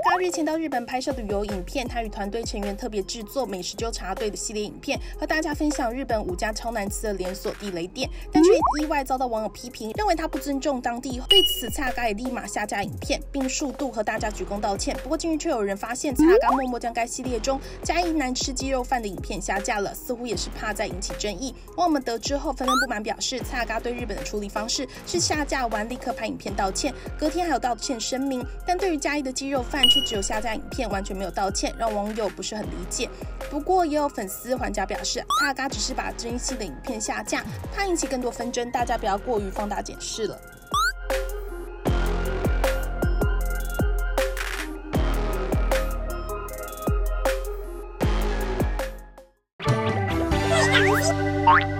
嘎日前到日本拍摄的旅游影片，他与团队成员特别制作美食纠察队的系列影片，和大家分享日本五家超难吃的连锁地雷店，但却意外遭到网友批评，认为他不尊重当地。对此，蔡嘎也立马下架影片，并数度和大家鞠躬道歉。不过近日却有人发现，蔡嘎默默将该系列中嘉义难吃鸡肉饭的影片下架了，似乎也是怕再引起争议。网友们得知后纷纷不满，表示蔡嘎对日本的处理方式是下架完立刻拍影片道歉，隔天还有道歉声明。但对于嘉义的鸡肉饭却只有下架影片，完全没有道歉，让网友不是很理解。不过也有粉丝还价表示，蔡阿嘎只是把争议性的影片下架，怕引起更多纷争，大家不要过于放大检视了。